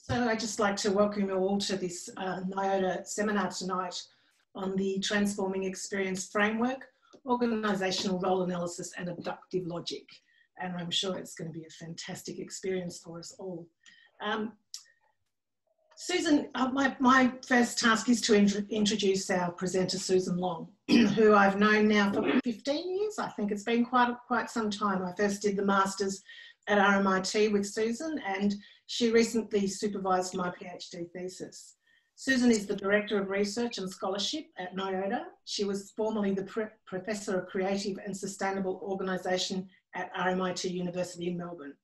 So I'd just like to welcome you all to this uh, NIODA seminar tonight on the Transforming Experience Framework, Organisational Role Analysis and Abductive Logic. And I'm sure it's going to be a fantastic experience for us all. Um, Susan, uh, my, my first task is to int introduce our presenter, Susan Long, who I've known now for 15 years. I think it's been quite, quite some time. I first did the Masters at RMIT with Susan and she recently supervised my PhD thesis. Susan is the Director of Research and Scholarship at NIODA. She was formerly the Professor of Creative and Sustainable Organisation at RMIT University in Melbourne.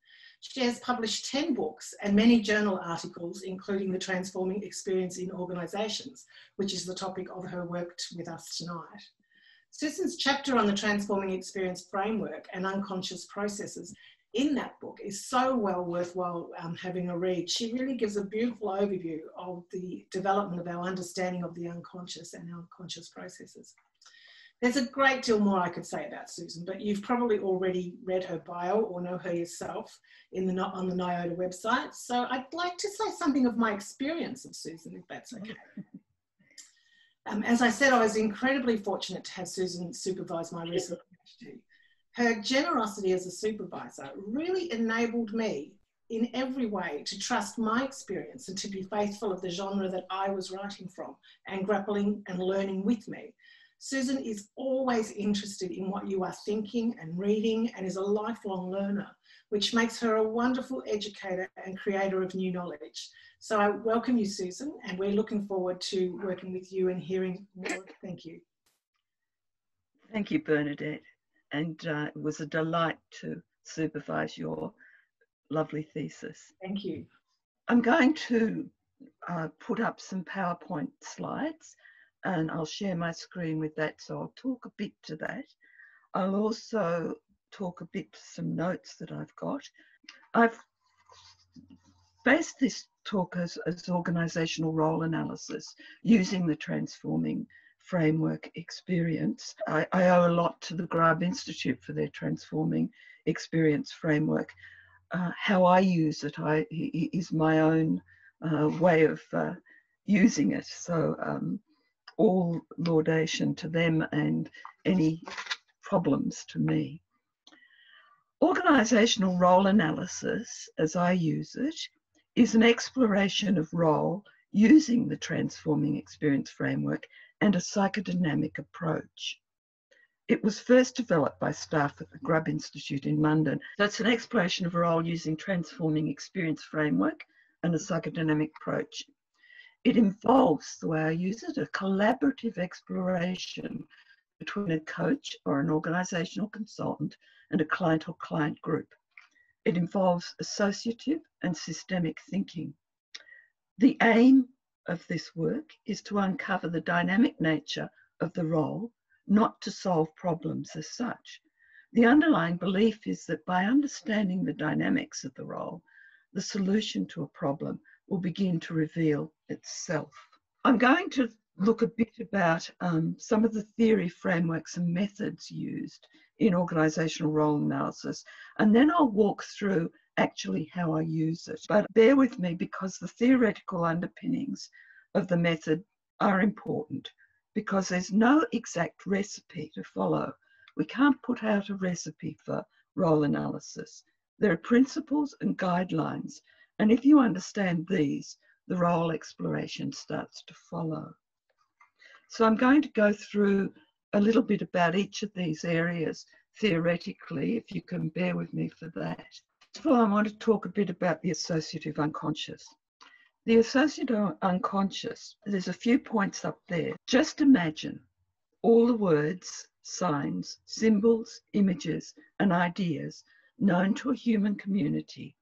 She has published 10 books and many journal articles, including The Transforming Experience in Organisations, which is the topic of her work with us tonight. Susan's chapter on the Transforming Experience framework and unconscious processes in that book is so well worthwhile um, having a read. She really gives a beautiful overview of the development of our understanding of the unconscious and our conscious processes. There's a great deal more I could say about Susan, but you've probably already read her bio or know her yourself in the, on the NIODA website. So I'd like to say something of my experience of Susan, if that's okay. Um, as I said, I was incredibly fortunate to have Susan supervise my research her generosity as a supervisor really enabled me in every way to trust my experience and to be faithful of the genre that I was writing from and grappling and learning with me. Susan is always interested in what you are thinking and reading and is a lifelong learner, which makes her a wonderful educator and creator of new knowledge. So I welcome you, Susan, and we're looking forward to working with you and hearing more. Thank you. Thank you, Bernadette and uh, it was a delight to supervise your lovely thesis. Thank you. I'm going to uh, put up some PowerPoint slides and I'll share my screen with that, so I'll talk a bit to that. I'll also talk a bit to some notes that I've got. I've based this talk as, as organisational role analysis using the transforming framework experience. I, I, owe a lot to the Grubb Institute for their transforming experience framework. Uh, how I use it I, is my own uh, way of uh, using it. So um, all laudation to them and any problems to me. Organisational role analysis, as I use it, is an exploration of role using the transforming experience framework and a psychodynamic approach. It was first developed by staff at the Grubb Institute in London. That's an exploration of a role using transforming experience framework and a psychodynamic approach. It involves, the way I use it, a collaborative exploration between a coach or an organizational consultant and a client or client group. It involves associative and systemic thinking. The aim of this work is to uncover the dynamic nature of the role, not to solve problems as such. The underlying belief is that by understanding the dynamics of the role, the solution to a problem will begin to reveal itself. I'm going to look a bit about um, some of the theory frameworks and methods used in organisational role analysis, and then I'll walk through actually how I use it. But bear with me because the theoretical underpinnings of the method are important because there's no exact recipe to follow. We can't put out a recipe for role analysis. There are principles and guidelines, and if you understand these, the role exploration starts to follow. So I'm going to go through a little bit about each of these areas theoretically, if you can bear with me for that. First of all, I want to talk a bit about the associative unconscious. The associative unconscious, there's a few points up there. Just imagine all the words, signs, symbols, images, and ideas known to a human community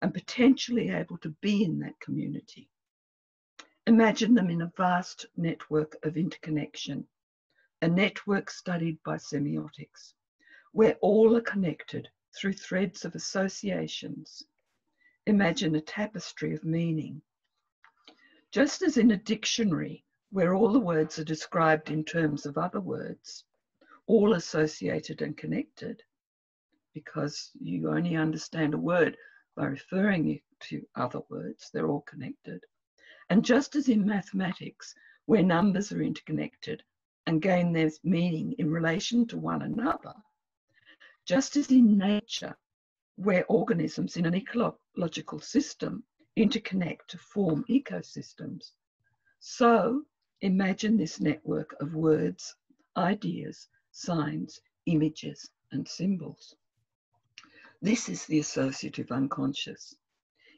and potentially able to be in that community. Imagine them in a vast network of interconnection, a network studied by semiotics, where all are connected through threads of associations. Imagine a tapestry of meaning. Just as in a dictionary, where all the words are described in terms of other words, all associated and connected, because you only understand a word by referring it to other words, they're all connected. And just as in mathematics, where numbers are interconnected and gain their meaning in relation to one another, just as in nature, where organisms in an ecological system interconnect to form ecosystems, so imagine this network of words, ideas, signs, images, and symbols. This is the associative unconscious.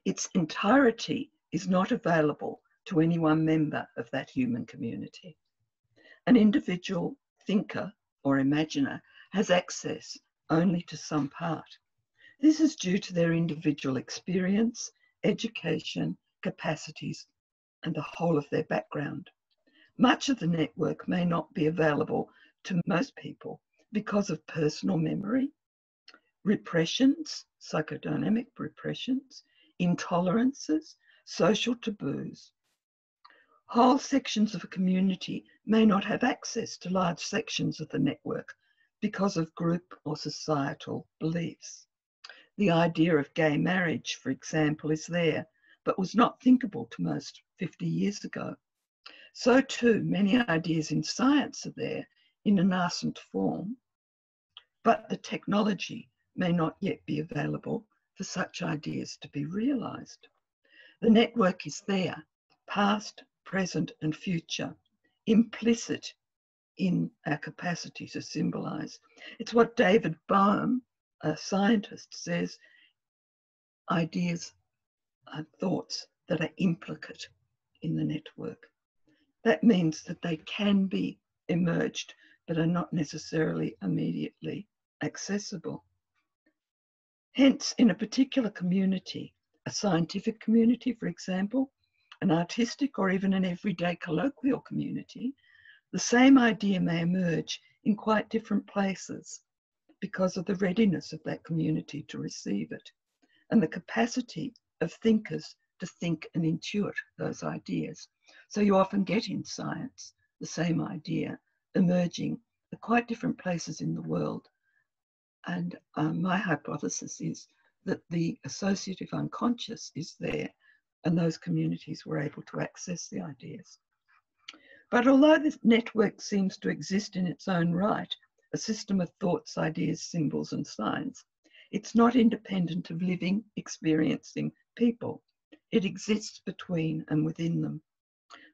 Its entirety is not available to any one member of that human community. An individual thinker or imaginer has access only to some part. This is due to their individual experience, education, capacities, and the whole of their background. Much of the network may not be available to most people because of personal memory, repressions, psychodynamic repressions, intolerances, social taboos. Whole sections of a community may not have access to large sections of the network because of group or societal beliefs. The idea of gay marriage, for example, is there, but was not thinkable to most 50 years ago. So too, many ideas in science are there in a nascent form, but the technology may not yet be available for such ideas to be realised. The network is there, past, present, and future, implicit in our capacity to symbolise. It's what David Bohm, a scientist, says ideas are thoughts that are implicate in the network. That means that they can be emerged but are not necessarily immediately accessible. Hence, in a particular community, a scientific community, for example, an artistic or even an everyday colloquial community, the same idea may emerge in quite different places because of the readiness of that community to receive it and the capacity of thinkers to think and intuit those ideas. So you often get in science the same idea emerging at quite different places in the world and um, my hypothesis is that the associative unconscious is there and those communities were able to access the ideas. But although this network seems to exist in its own right, a system of thoughts, ideas, symbols, and signs, it's not independent of living, experiencing people. It exists between and within them.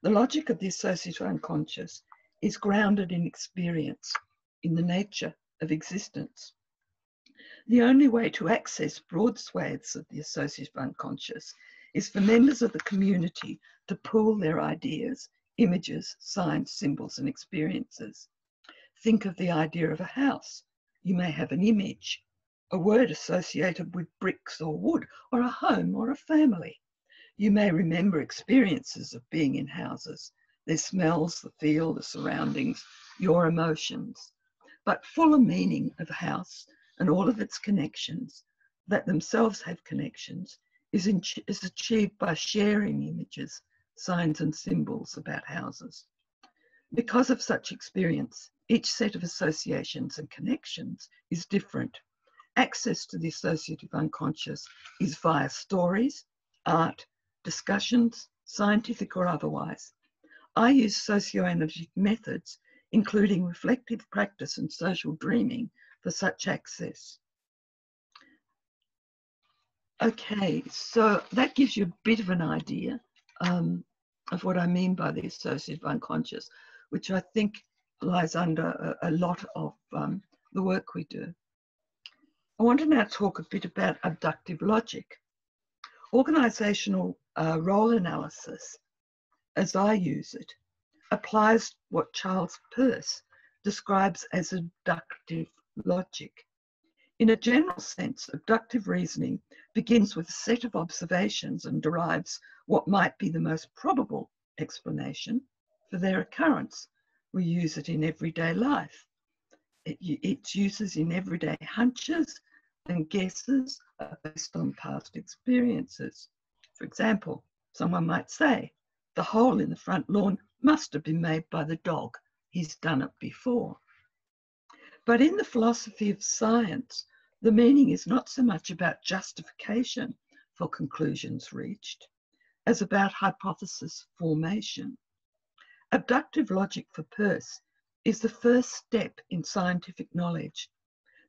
The logic of the associative unconscious is grounded in experience, in the nature of existence. The only way to access broad swathes of the associative unconscious is for members of the community to pool their ideas, images, signs, symbols, and experiences. Think of the idea of a house. You may have an image, a word associated with bricks or wood, or a home or a family. You may remember experiences of being in houses, their smells, the feel, the surroundings, your emotions. But fuller meaning of a house and all of its connections that themselves have connections is, in, is achieved by sharing images, signs, and symbols about houses. Because of such experience, each set of associations and connections is different. Access to the associative unconscious is via stories, art, discussions, scientific or otherwise. I use socioanalytic methods, including reflective practice and social dreaming, for such access. Okay, so that gives you a bit of an idea um, of what I mean by the associative unconscious, which I think lies under a, a lot of um, the work we do. I want to now talk a bit about abductive logic. Organizational uh, role analysis, as I use it, applies what Charles Peirce describes as abductive logic. In a general sense, abductive reasoning begins with a set of observations and derives what might be the most probable explanation for their occurrence. We use it in everyday life. It, its uses in everyday hunches and guesses are based on past experiences. For example, someone might say, the hole in the front lawn must have been made by the dog. He's done it before. But in the philosophy of science, the meaning is not so much about justification for conclusions reached as about hypothesis formation. Abductive logic for Peirce is the first step in scientific knowledge,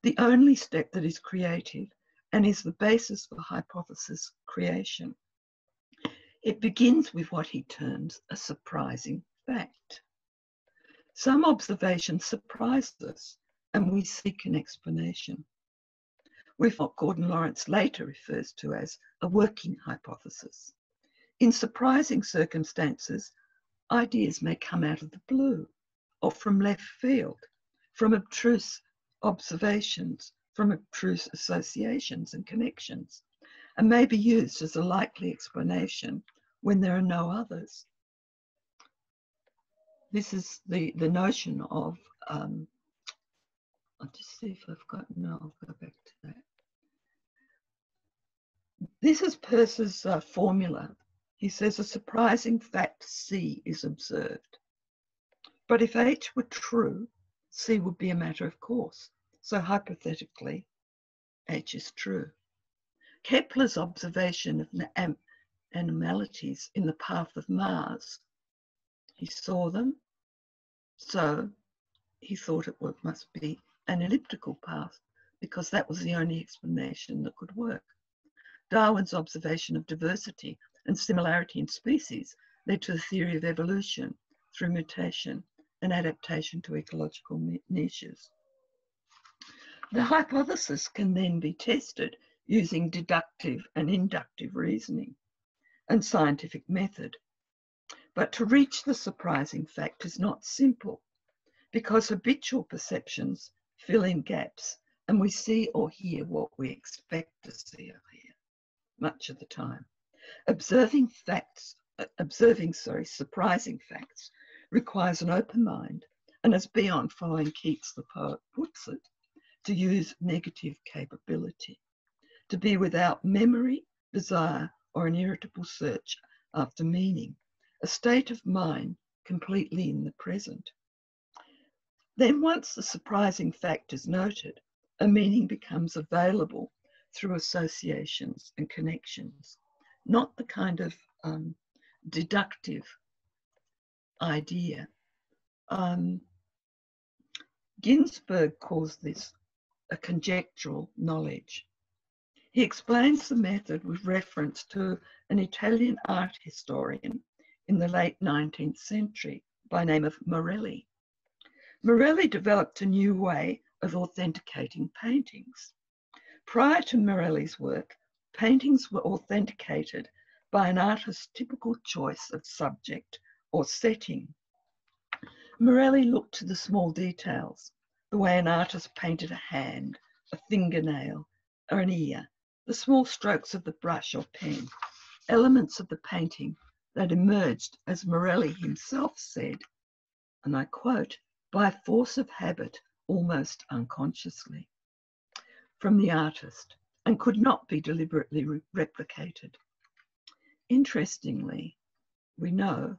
the only step that is creative and is the basis for hypothesis creation. It begins with what he terms a surprising fact. Some observations surprise us and we seek an explanation. With what Gordon Lawrence later refers to as a working hypothesis. In surprising circumstances, ideas may come out of the blue or from left field, from abstruse observations, from abstruse associations and connections, and may be used as a likely explanation when there are no others this is the, the notion of, um, I'll just see if I've got, no, I'll go back to that. This is Peirce's uh, formula. He says a surprising fact C is observed. But if H were true, C would be a matter of course. So hypothetically, H is true. Kepler's observation of anomalies in the path of Mars, he saw them so he thought it must be an elliptical path because that was the only explanation that could work. Darwin's observation of diversity and similarity in species led to the theory of evolution through mutation and adaptation to ecological niches. The hypothesis can then be tested using deductive and inductive reasoning and scientific method but to reach the surprising fact is not simple because habitual perceptions fill in gaps and we see or hear what we expect to see or hear much of the time. Observing facts, uh, observing, sorry, surprising facts requires an open mind and as Bion following Keats the poet puts it, to use negative capability, to be without memory, desire, or an irritable search after meaning, a state of mind completely in the present. Then, once the surprising fact is noted, a meaning becomes available through associations and connections, not the kind of um, deductive idea. Um, Ginzburg calls this a conjectural knowledge. He explains the method with reference to an Italian art historian in the late 19th century by name of Morelli. Morelli developed a new way of authenticating paintings. Prior to Morelli's work, paintings were authenticated by an artist's typical choice of subject or setting. Morelli looked to the small details, the way an artist painted a hand, a fingernail, or an ear, the small strokes of the brush or pen, elements of the painting that emerged, as Morelli himself said, and I quote, by force of habit, almost unconsciously, from the artist, and could not be deliberately re replicated. Interestingly, we know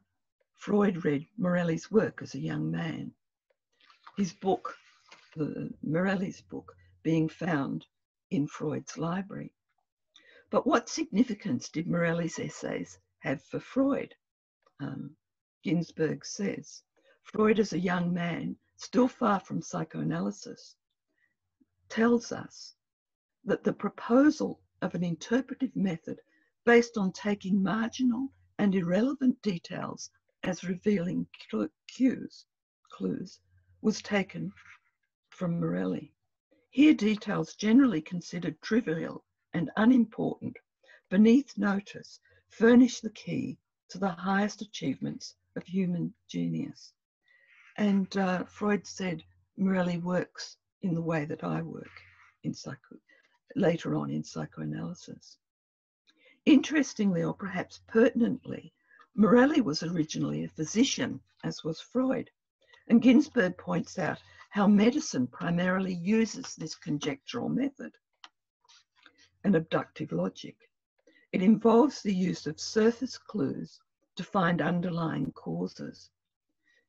Freud read Morelli's work as a young man. His book, the Morelli's book, being found in Freud's library. But what significance did Morelli's essays have for Freud. Um, Ginzburg says Freud, as a young man, still far from psychoanalysis, tells us that the proposal of an interpretive method based on taking marginal and irrelevant details as revealing cues, clues, was taken from Morelli. Here, details generally considered trivial and unimportant beneath notice furnish the key to the highest achievements of human genius. And uh, Freud said Morelli works in the way that I work in psycho, later on in psychoanalysis. Interestingly, or perhaps pertinently, Morelli was originally a physician, as was Freud. And Ginzburg points out how medicine primarily uses this conjectural method and abductive logic. It involves the use of surface clues to find underlying causes.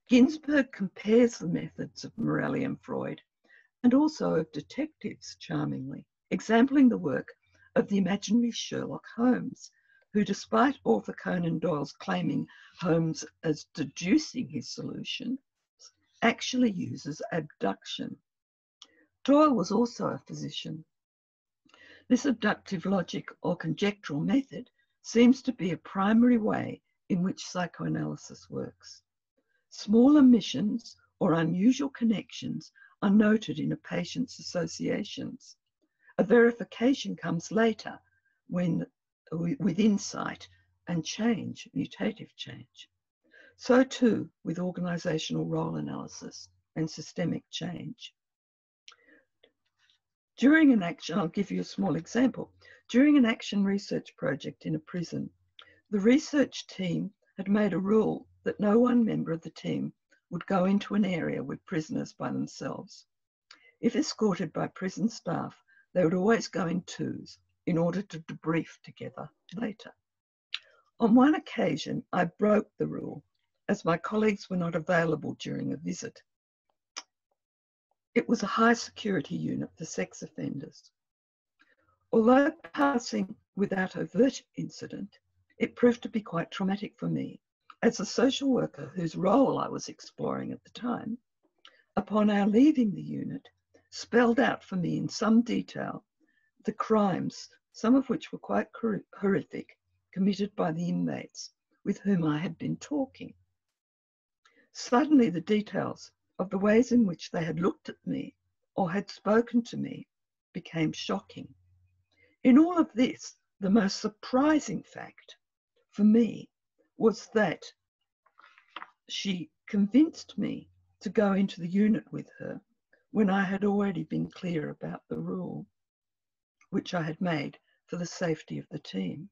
Ginzburg compares the methods of Morelli and Freud and also of detectives charmingly, exampling the work of the imaginary Sherlock Holmes, who, despite author Conan Doyle's claiming Holmes as deducing his solution, actually uses abduction. Doyle was also a physician. This abductive logic or conjectural method seems to be a primary way in which psychoanalysis works. Small omissions or unusual connections are noted in a patient's associations. A verification comes later when with insight and change, mutative change. So too with organisational role analysis and systemic change. During an action, I'll give you a small example. During an action research project in a prison, the research team had made a rule that no one member of the team would go into an area with prisoners by themselves. If escorted by prison staff, they would always go in twos in order to debrief together later. On one occasion, I broke the rule as my colleagues were not available during a visit. It was a high security unit for sex offenders. Although passing without overt incident, it proved to be quite traumatic for me. As a social worker whose role I was exploring at the time, upon our leaving the unit, spelled out for me in some detail the crimes, some of which were quite horrific, committed by the inmates with whom I had been talking. Suddenly, the details of the ways in which they had looked at me or had spoken to me became shocking. In all of this, the most surprising fact for me was that she convinced me to go into the unit with her when I had already been clear about the rule which I had made for the safety of the team.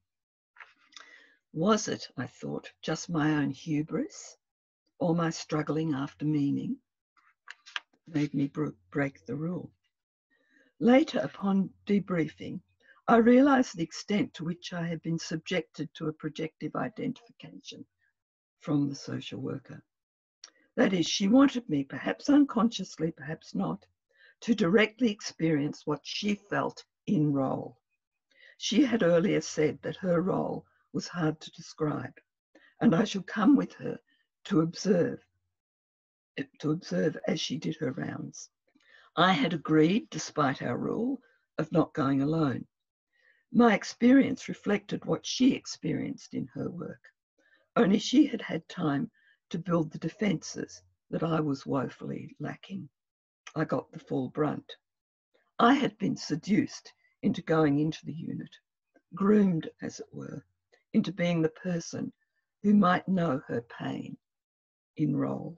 Was it, I thought, just my own hubris or my struggling after meaning that made me break the rule? Later, upon debriefing, I realised the extent to which I had been subjected to a projective identification from the social worker. That is, she wanted me, perhaps unconsciously, perhaps not, to directly experience what she felt in role. She had earlier said that her role was hard to describe, and I should come with her to observe, to observe as she did her rounds. I had agreed, despite our rule, of not going alone. My experience reflected what she experienced in her work, only she had had time to build the defences that I was woefully lacking. I got the full brunt. I had been seduced into going into the unit, groomed, as it were, into being the person who might know her pain in role.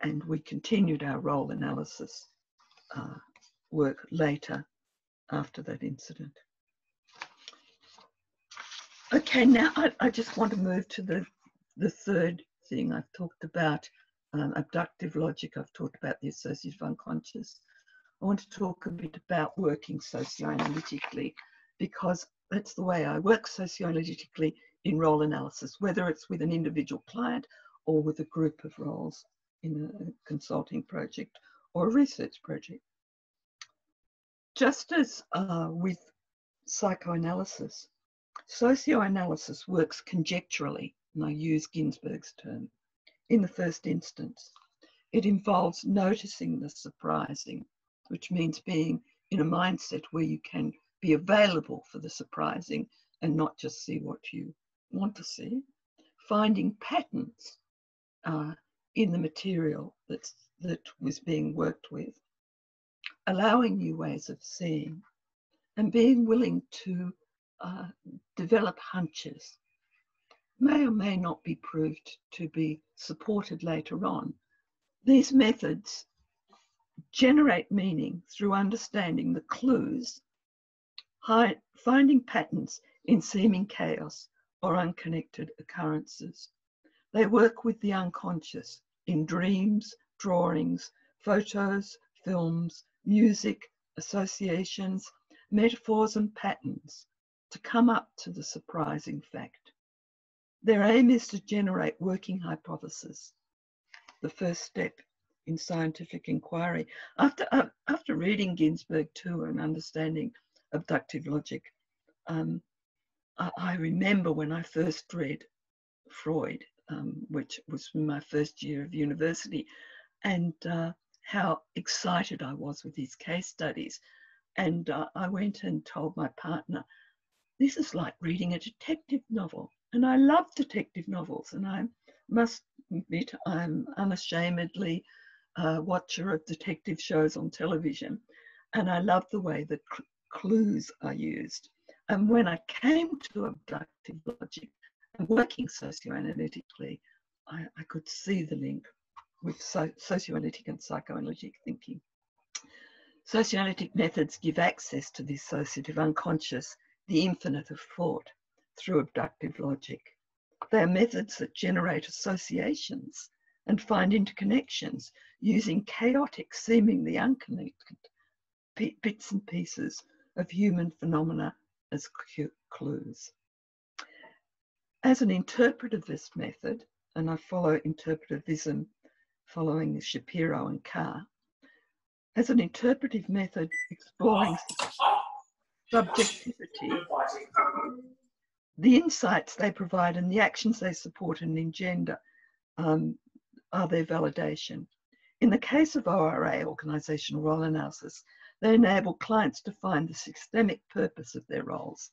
And we continued our role analysis uh, work later after that incident. Okay, now I, I, just want to move to the, the third thing I've talked about um, abductive logic, I've talked about the associative unconscious. I want to talk a bit about working socioanalytically because that's the way I work socioanalytically in role analysis, whether it's with an individual client or with a group of roles in a consulting project or a research project. Just as uh, with psychoanalysis, socioanalysis works conjecturally, and I use Ginzburg's term, in the first instance. It involves noticing the surprising, which means being in a mindset where you can be available for the surprising and not just see what you want to see. Finding patterns uh, in the material that's, that was being worked with, allowing new ways of seeing, and being willing to uh, develop hunches may or may not be proved to be supported later on. These methods generate meaning through understanding the clues, finding patterns in seeming chaos or unconnected occurrences. They work with the unconscious in dreams, drawings, photos, films, music, associations, metaphors, and patterns to come up to the surprising fact. Their aim is to generate working hypotheses, the first step in scientific inquiry. After, uh, after reading Ginzburg too and understanding abductive logic. Um, I, I, remember when I first read Freud, um, which was my first year of university, and uh, how excited I was with his case studies. And uh, I went and told my partner, this is like reading a detective novel. And I love detective novels, and I must admit I'm unashamedly a watcher of detective shows on television, and I love the way the cl- clues are used. And when I came to abductive logic and working socioanalytically, I, I could see the link with so, socioanalytic and psychoanalytic thinking. Socioanalytic methods give access to the associative unconscious, the infinite of thought, through abductive logic. They are methods that generate associations and find interconnections using chaotic, seemingly unconnected bits and pieces of human phenomena as clues. As an interpretivist method, and I follow interpretivism following Shapiro and Carr, as an interpretive method exploring subjectivity, the insights they provide and the actions they support and engender um, are their validation. In the case of ORA, organisational role analysis, they enable clients to find the systemic purpose of their roles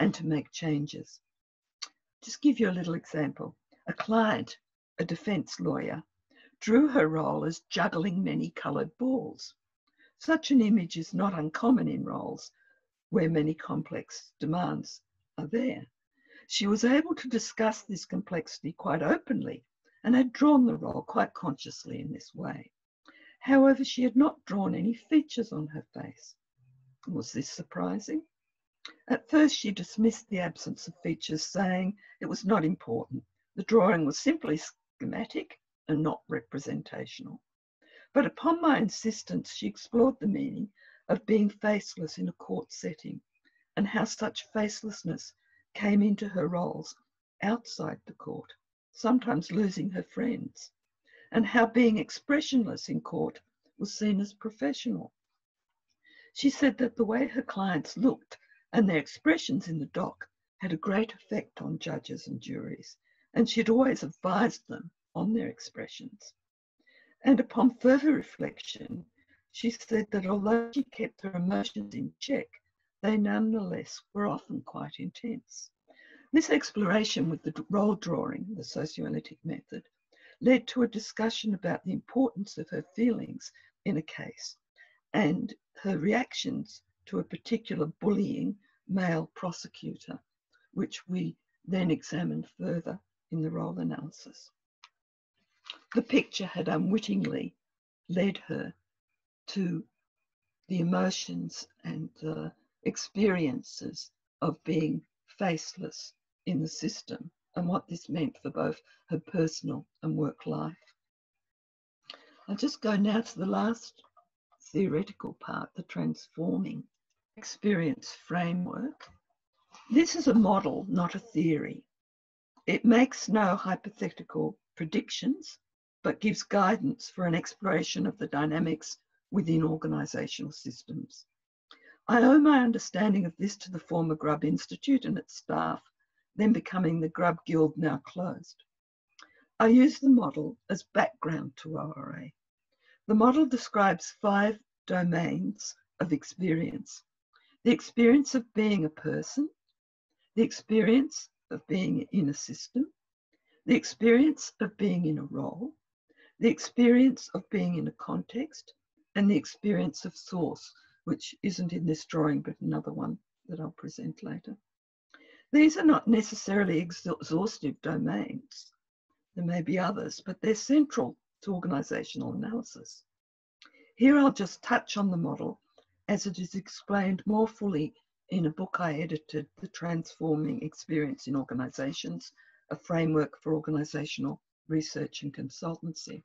and to make changes. Just give you a little example. A client, a defence lawyer, drew her role as juggling many coloured balls. Such an image is not uncommon in roles where many complex demands are there. She was able to discuss this complexity quite openly and had drawn the role quite consciously in this way. However, she had not drawn any features on her face. Was this surprising? At first, she dismissed the absence of features, saying it was not important. The drawing was simply schematic and not representational. But upon my insistence, she explored the meaning of being faceless in a court setting and how such facelessness came into her roles outside the court, sometimes losing her friends, and how being expressionless in court was seen as professional. She said that the way her clients looked and their expressions in the dock had a great effect on judges and juries, and she had always advised them on their expressions. And upon further reflection, she said that although she kept her emotions in check, they nonetheless were often quite intense. This exploration with the role drawing, the socioanalytic method, led to a discussion about the importance of her feelings in a case and her reactions to a particular bullying male prosecutor, which we then examined further in the role analysis. The picture had unwittingly led her to the emotions and uh, experiences of being faceless in the system and what this meant for both her personal and work life. I'll just go now to the last theoretical part, the transforming experience framework. This is a model, not a theory. It makes no hypothetical predictions but gives guidance for an exploration of the dynamics within organisational systems. I owe my understanding of this to the former Grubb Institute and its staff, then becoming the Grubb Guild now closed. I use the model as background to ORA. The model describes five domains of experience. The experience of being a person, the experience of being in a system, the experience of being in a role, the experience of being in a context, and the experience of source, which isn't in this drawing, but another one that I'll present later. These are not necessarily exhaustive domains. There may be others, but they're central to organisational analysis. Here I'll just touch on the model as it is explained more fully in a book I edited, The Transforming Experience in Organisations, a framework for organisational research and consultancy.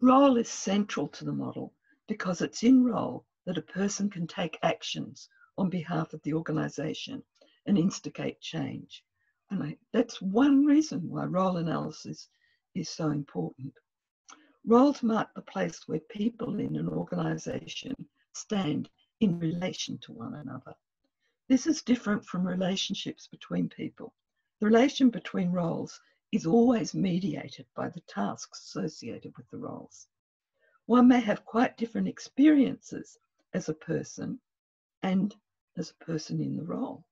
Role is central to the model because it's in role that a person can take actions on behalf of the organisation and instigate change. And I, that's one reason why role analysis is so important. Roles mark the place where people in an organisation stand in relation to one another. This is different from relationships between people. The relation between roles is always mediated by the tasks associated with the roles. One may have quite different experiences as a person and as a person in the role.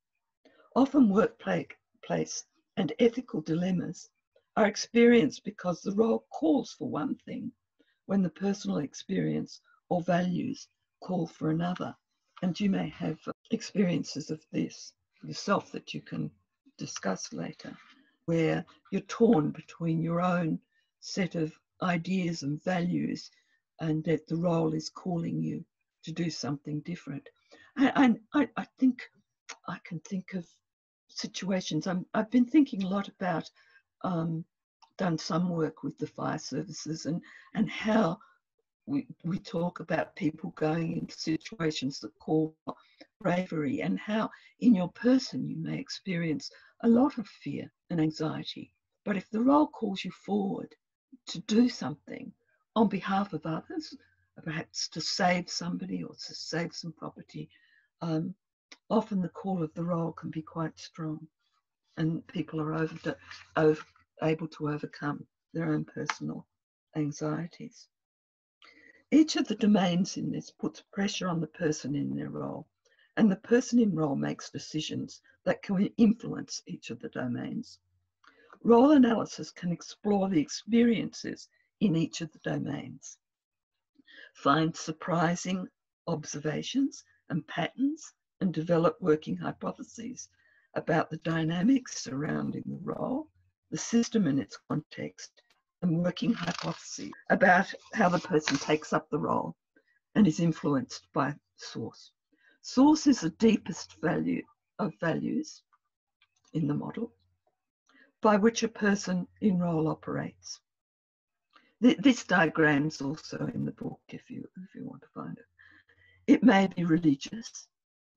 Often workplace and ethical dilemmas are experienced because the role calls for one thing when the personal experience or values call for another. And you may have experiences of this yourself that you can discuss later, where you're torn between your own set of ideas and values and that the role is calling you to do something different. And I, I think I can think of situations. i have been thinking a lot about, um, done some work with the fire services and, and how we, we talk about people going into situations that call bravery and how in your person you may experience a lot of fear and anxiety. But if the role calls you forward to do something on behalf of others, perhaps to save somebody or to save some property, um, often the call of the role can be quite strong and people are over over, able to overcome their own personal anxieties. Each of the domains in this puts pressure on the person in their role, and the person in role makes decisions that can influence each of the domains. Role analysis can explore the experiences in each of the domains, find surprising observations and patterns, and develop working hypotheses about the dynamics surrounding the role, the system and its context, and working hypotheses about how the person takes up the role and is influenced by source. Source is the deepest value of values in the model by which a person in role operates. This diagram is also in the book if you, if you want to find it. It may be religious.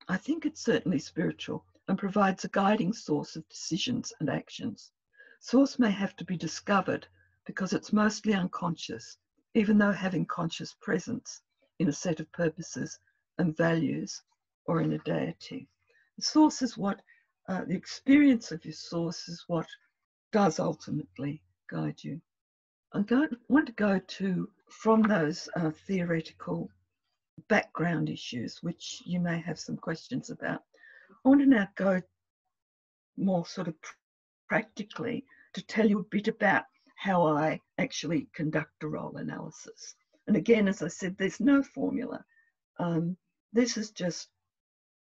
I think it's certainly spiritual and provides a guiding source of decisions and actions. Source may have to be discovered because it's mostly unconscious, even though having conscious presence in a set of purposes and values or in a deity. The source is what, uh, the experience of your source is what does ultimately guide you. I want to go to, from those uh, theoretical background issues, which you may have some questions about, I want to now go more sort of practically to tell you a bit about how I actually conduct a role analysis. And again, as I said, there's no formula. Um, this is just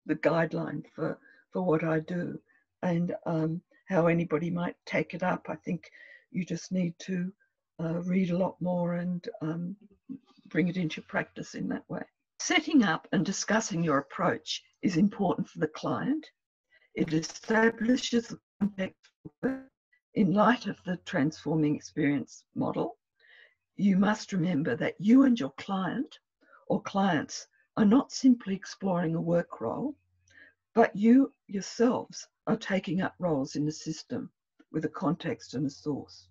the guideline for, for what I do and um, how anybody might take it up. I think you just need to uh, read a lot more and um, bring it into practice in that way. Setting up and discussing your approach is important for the client. It establishes the context in light of the transforming experience model, you must remember that you and your client or clients are not simply exploring a work role, but you yourselves are taking up roles in the system with a context and a source.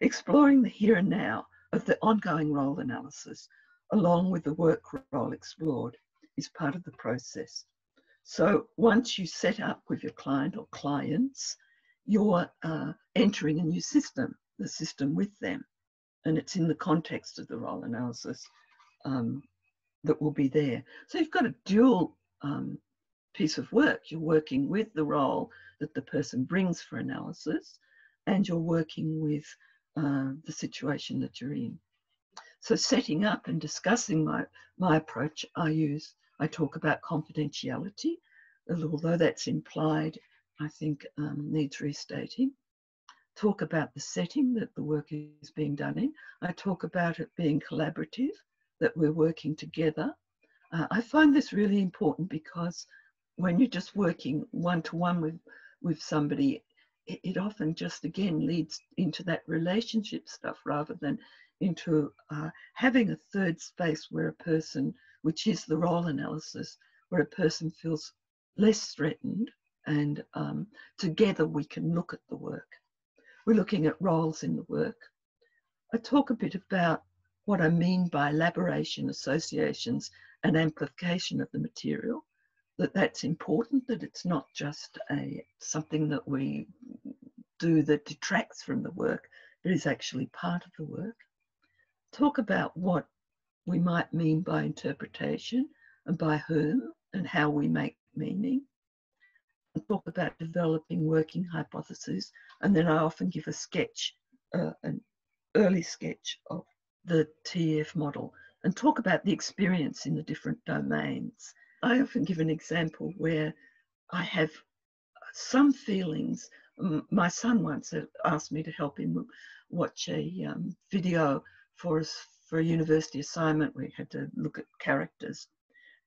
Exploring the here and now of the ongoing role analysis, along with the work role explored, is part of the process. So once you set up with your client or clients you're uh, entering a new system, the system with them. And it's in the context of the role analysis um, that will be there. So you've got a dual um, piece of work. You're working with the role that the person brings for analysis, and you're working with uh, the situation that you're in. So setting up and discussing my, my approach, I use, I talk about confidentiality, although that's implied I think um, needs restating. Talk about the setting that the work is being done in. I talk about it being collaborative, that we're working together. Uh, I find this really important because when you're just working one to one with with somebody, it, it, often just again leads into that relationship stuff rather than into uh, having a third space where a person, which is the role analysis, where a person feels less threatened and um, together we can look at the work. We're looking at roles in the work. I talk a bit about what I mean by elaboration, associations, and amplification of the material, that that's important, that it's not just a something that we do that detracts from the work, but is actually part of the work. Talk about what we might mean by interpretation and by whom and how we make meaning. And talk about developing working hypotheses. And then I often give a sketch, uh, an early sketch of the TEF model and talk about the experience in the different domains. I often give an example where I have some feelings. My son once asked me to help him watch a um, video for us for a university assignment. We had to look at characters.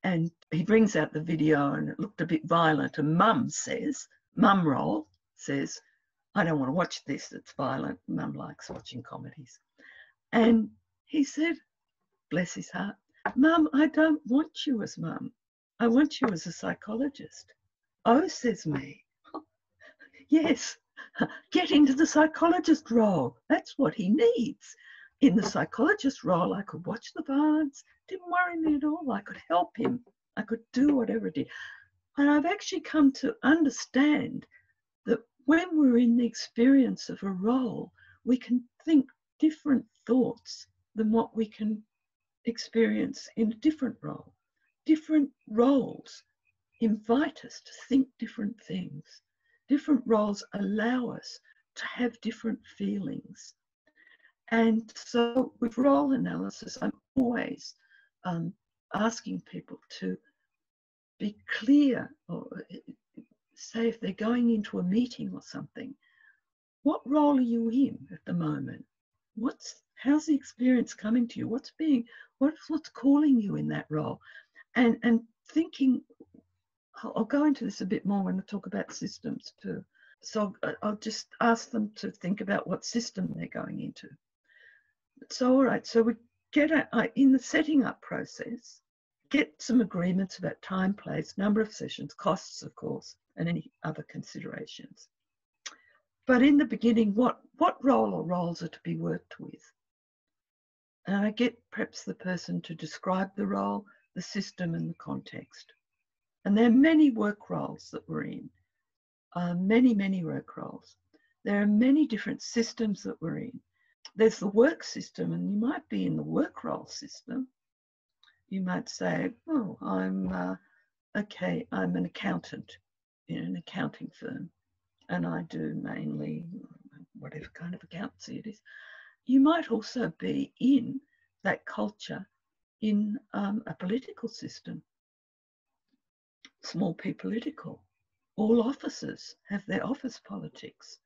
And he brings out the video and it looked a bit violent. And mum says, mum roll says, I don't want to watch this, it's violent. Mum likes watching comedies. And he said, bless his heart, Mum, I don't want you as mum. I want you as a psychologist. Oh, says me, yes, get into the psychologist role. That's what he needs. In the psychologist role, I could watch the violence, didn't worry me at all. I could help him. I could do whatever it did. And I've actually come to understand that when we're in the experience of a role, we can think different thoughts than what we can experience in a different role. Different roles invite us to think different things. Different roles allow us to have different feelings. And so with role analysis, I'm always um, asking people to be clear or say if they're going into a meeting or something, what role are you in at the moment? What's how's the experience coming to you? What's being what's what's calling you in that role? And and thinking I'll go into this a bit more when I talk about systems too. So I'll just ask them to think about what system they're going into. So all right, so we get a, in the setting up process, get some agreements about time, place, number of sessions, costs, of course, and any other considerations. But in the beginning, what, what role or roles are to be worked with? And I get perhaps the person to describe the role, the system, and the context. And there are many work roles that we're in, uh, many, many work roles. There are many different systems that we're in. There's the work system, and you might be in the work role system. You might say, Oh, I'm uh, okay, I'm an accountant in an accounting firm and I do mainly whatever kind of accountancy it is. You might also be in that culture in um, a political system, small p political. All offices have their office politics.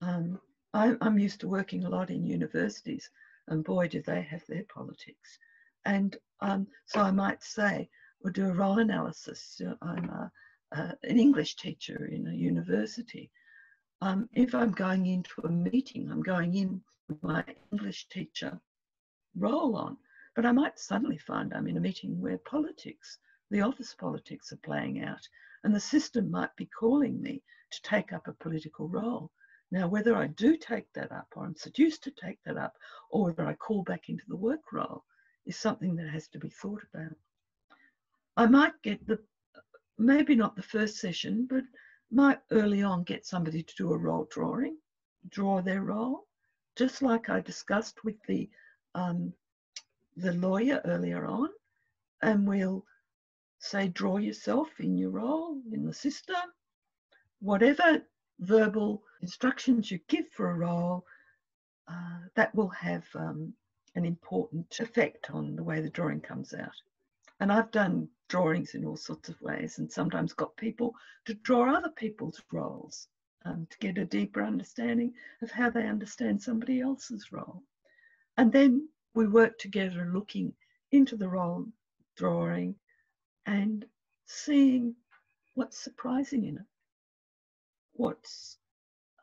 Um, I, I'm used to working a lot in universities, and boy, do they have their politics. And um, so I might say, or do a role analysis. I'm a, uh, an English teacher in a university, um, if I'm going into a meeting, I'm going in my English teacher role on, but I might suddenly find I'm in a meeting where politics, the office politics are playing out, and the system might be calling me to take up a political role. Now, whether I do take that up or I'm seduced to take that up, or whether I call back into the work role, is something that has to be thought about. I might get the maybe not the first session, but might early on get somebody to do a role drawing, draw their role, just like I discussed with the um, the lawyer earlier on, and we'll say draw yourself in your role in the system, whatever verbal instructions you give for a role, uh, that will have um, an important effect on the way the drawing comes out. And I've done drawings in all sorts of ways and sometimes got people to draw other people's roles um, to get a deeper understanding of how they understand somebody else's role. And then we work together looking into the role drawing and seeing what's surprising in it, what's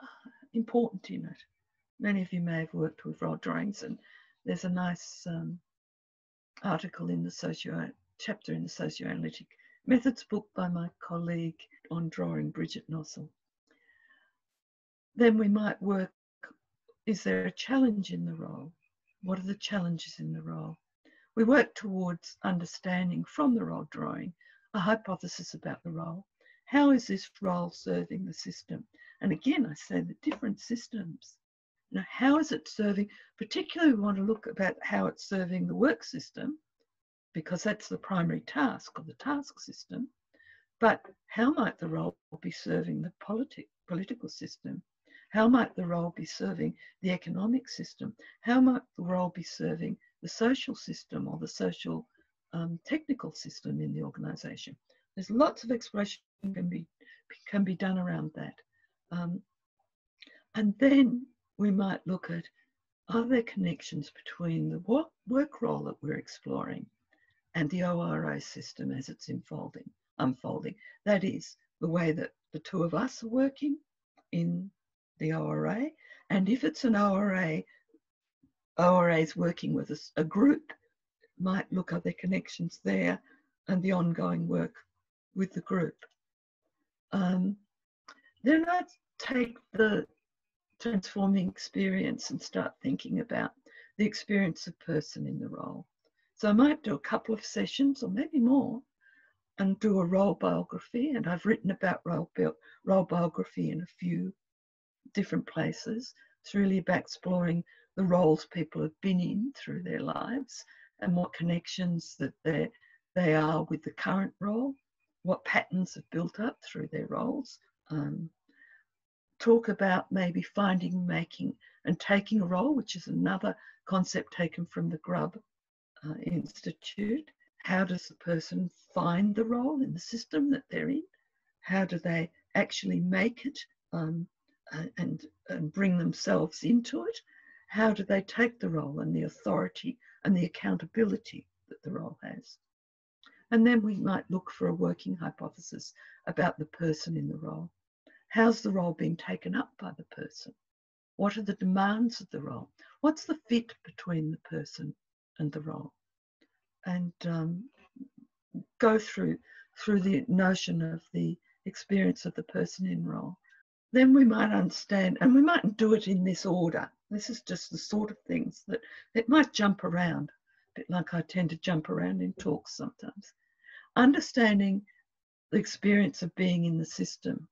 uh, important in it. Many of you may have worked with role drawings, and there's a nice um, article in the socio chapter in the Socioanalytic Methods book by my colleague on drawing, Bridget Nossal. Then we might work, is there a challenge in the role? What are the challenges in the role? we work towards understanding from the role drawing a hypothesis about the role. How is this role serving the system? And again, I say the different systems. Know, how is it serving? Particularly, we want to look about how it's serving the work system, because that's the primary task of the task system. But how might the role be serving the politic, political system? How might the role be serving the economic system? How might the role be serving the social system or the social um, technical system in the organization? There's lots of exploration can be can be done around that. Um, and then we might look at are there connections between the work, work role that we're exploring and the ORA system as it's unfolding, unfolding. That is the way that the two of us are working in the ORA. And if it's an ORA, ORA is working with a, a group, might look at their connections there and the ongoing work with the group. Um, then I take the transforming experience and start thinking about the experience of person in the role. So I might do a couple of sessions or maybe more and do a role biography. And I've written about role, role biography in a few different places. It's really about exploring the roles people have been in through their lives and what connections that they they are with the current role, what patterns have built up through their roles. Um, talk about maybe finding, making, and taking a role, which is another concept taken from the Grubb uh, Institute. How does the person find the role in the system that they're in? How do they actually make it um, and, and bring themselves into it? How do they take the role and the authority and the accountability that the role has? And then we might look for a working hypothesis about the person in the role. How's the role being taken up by the person? What are the demands of the role? What's the fit between the person and the role? And um, go through through the notion of the experience of the person in role. Then we might understand, and we mightn't do it in this order. This is just the sort of things that it might jump around, a bit like I tend to jump around in talks sometimes. Understanding the experience of being in the system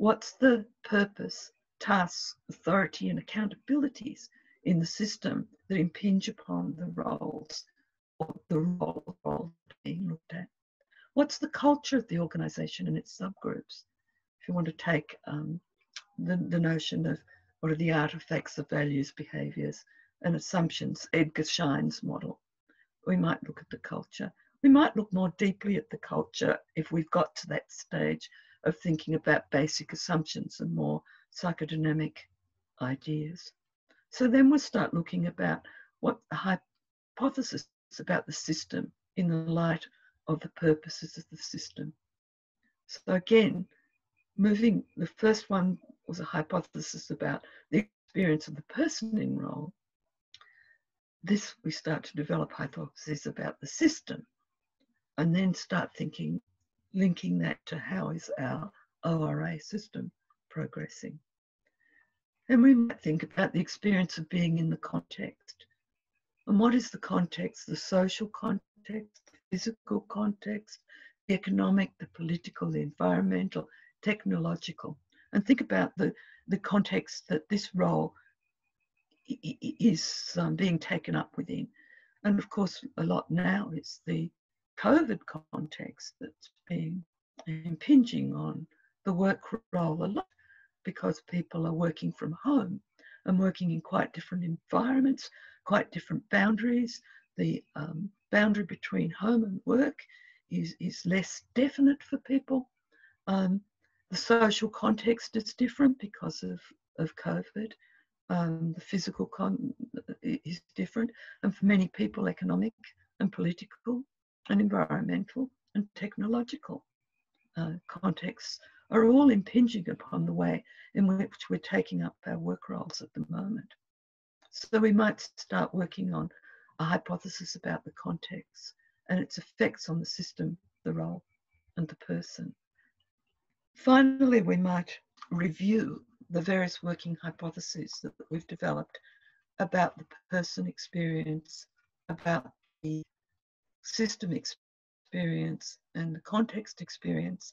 What's the purpose, tasks, authority, and accountabilities in the system that impinge upon the roles or the role, role being looked at? What's the culture of the organisation and its subgroups? If you want to take um, the, the notion of what are the artifacts of values, behaviours, and assumptions, Edgar Schein's model, we might look at the culture. We might look more deeply at the culture if we've got to that stage of thinking about basic assumptions and more psychodynamic ideas. So then we'll start looking about what the hypothesis about the system in the light of the purposes of the system. So again, moving, the first one was a hypothesis about the experience of the person in role. This, we start to develop hypotheses about the system and then start thinking linking that to how is our ORA system progressing. And we might think about the experience of being in the context. And what is the context? The social context, the physical context, the economic, the political, the environmental, technological. And think about the, the context that this role is um, being taken up within. And of course, a lot now is the COVID context that's being impinging on the work role a lot because people are working from home and working in quite different environments, quite different boundaries. The um, boundary between home and work is, is less definite for people. Um, the social context is different because of, of COVID. Um, the physical con- is different, and for many people, economic and political and environmental and technological uh, contexts are all impinging upon the way in which we're taking up our work roles at the moment. So we might start working on a hypothesis about the context and its effects on the system, the role, and the person. Finally, we might review the various working hypotheses that we've developed about the person experience, about the system experience and the context experience,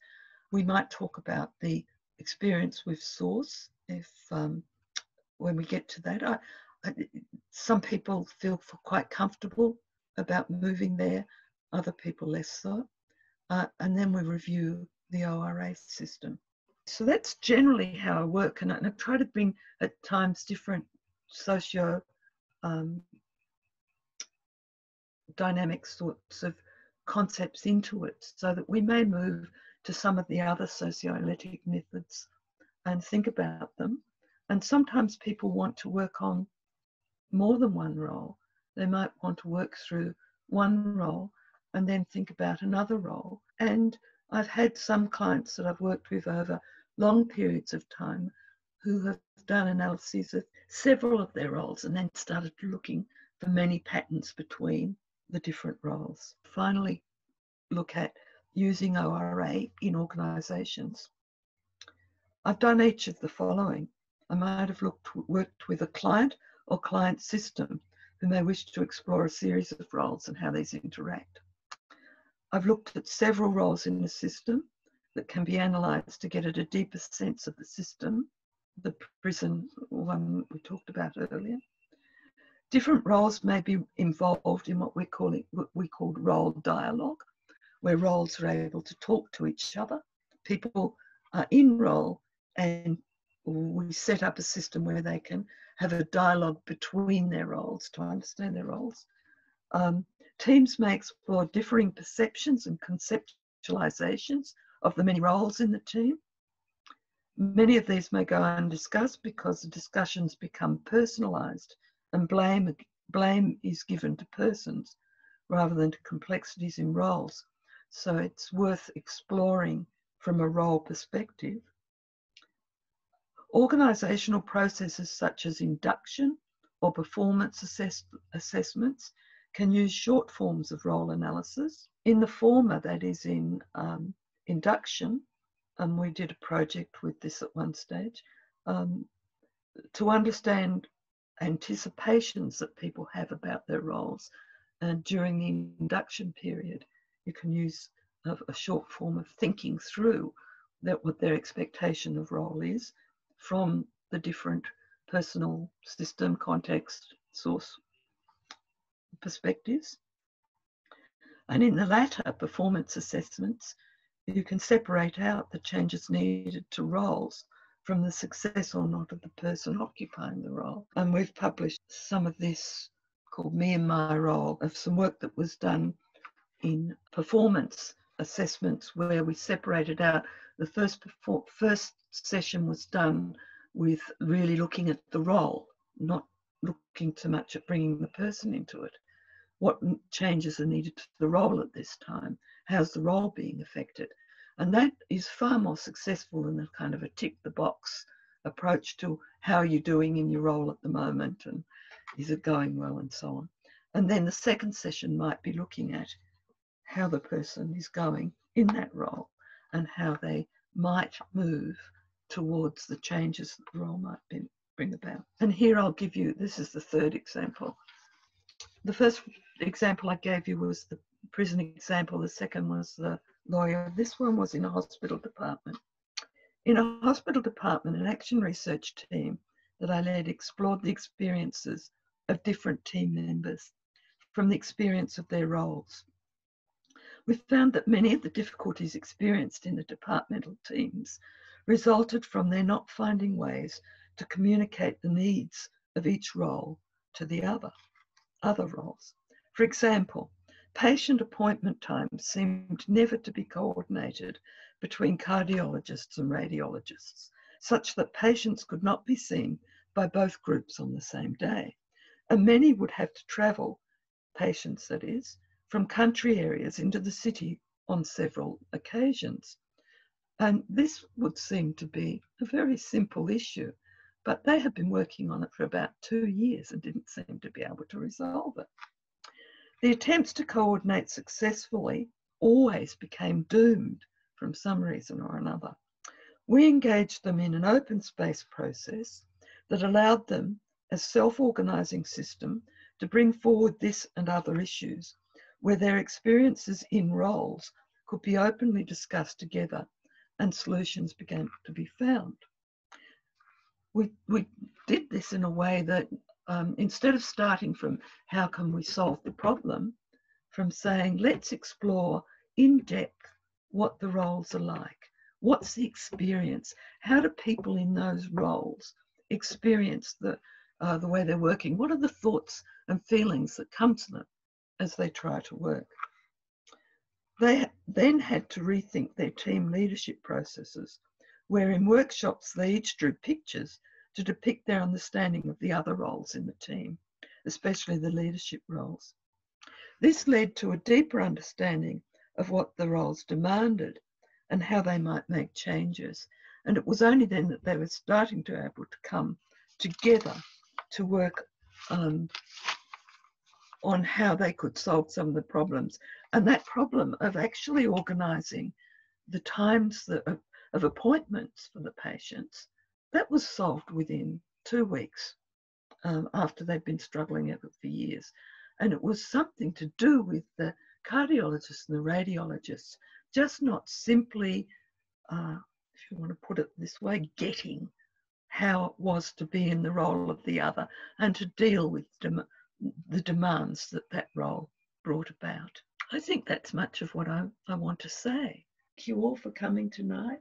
we might talk about the experience with source if um, when we get to that. I, I, some people feel quite comfortable about moving there, other people less so. Uh, and then we review the ORA system. So that's generally how I work, and I, try to bring at times different socio um, dynamic sorts of concepts into it so that we may move to some of the other socioanalytic methods and think about them. And sometimes people want to work on more than one role. They might want to work through one role and then think about another role. And I've had some clients that I've worked with over long periods of time who have done analyses of several of their roles and then started looking for many patterns between the different roles. Finally, look at using ORA in organisations. I've done each of the following. I might have looked, worked with a client or client system who may wish to explore a series of roles and how these interact. I've looked at several roles in the system that can be analysed to get at a deeper sense of the system, the prison one we talked about earlier. Different roles may be involved in what we call it, what we call role dialogue, where roles are able to talk to each other. People are in role and we set up a system where they can have a dialogue between their roles to understand their roles. Um, teams may explore differing perceptions and conceptualizations of the many roles in the team. Many of these may go undiscussed because the discussions become personalised and blame, blame is given to persons rather than to complexities in roles. So it's worth exploring from a role perspective. Organisational processes such as induction or performance assess assessments can use short forms of role analysis. In the former, that is in um, induction, and we did a project with this at one stage, um, to understand anticipations that people have about their roles. And during the induction period, you can use a, a short form of thinking through that what their expectation of role is from the different personal system, context, source perspectives. And in the latter, performance assessments, you can separate out the changes needed to roles from the success or not of the person occupying the role. And we've published some of this called Me and My Role of some work that was done in performance assessments where we separated out the first first session was done with really looking at the role, not looking too much at bringing the person into it. What changes are needed to the role at this time? How's the role being affected? And that is far more successful than a kind of a tick the box approach to how are you're doing in your role at the moment and is it going well and so on. And then the second session might be looking at how the person is going in that role and how they might move towards the changes that the role might be, bring about. And here I'll give you this is the third example. The first example I gave you was the prison example, the second was the lawyer. This one was in a hospital department. In a hospital department, an action research team that I led explored the experiences of different team members from the experience of their roles. We found that many of the difficulties experienced in the departmental teams resulted from their not finding ways to communicate the needs of each role to the other, other roles. For example, Patient appointment times seemed never to be coordinated between cardiologists and radiologists, such that patients could not be seen by both groups on the same day. And many would have to travel, patients that is, from country areas into the city on several occasions. And this would seem to be a very simple issue, but they had been working on it for about two years and didn't seem to be able to resolve it. The attempts to coordinate successfully always became doomed from some reason or another. We engaged them in an open space process that allowed them, as self-organising system, to bring forward this and other issues where their experiences in roles could be openly discussed together and solutions began to be found. We, we did this in a way that um, instead of starting from how can we solve the problem, from saying let's explore in depth what the roles are like. What's the experience? How do people in those roles experience the, uh, the way they're working? What are the thoughts and feelings that come to them as they try to work? They then had to rethink their team leadership processes, where in workshops they each drew pictures to depict their understanding of the other roles in the team, especially the leadership roles. This led to a deeper understanding of what the roles demanded and how they might make changes. And it was only then that they were starting to able to come together to work um, on how they could solve some of the problems. And that problem of actually organising the times that, of, of appointments for the patients, that was solved within two weeks um, after they'd been struggling it for years. And it was something to do with the cardiologists and the radiologists just not simply, uh, if you want to put it this way, getting how it was to be in the role of the other and to deal with dem- the demands that that role brought about. I think that's much of what I, I want to say. Thank you all for coming tonight.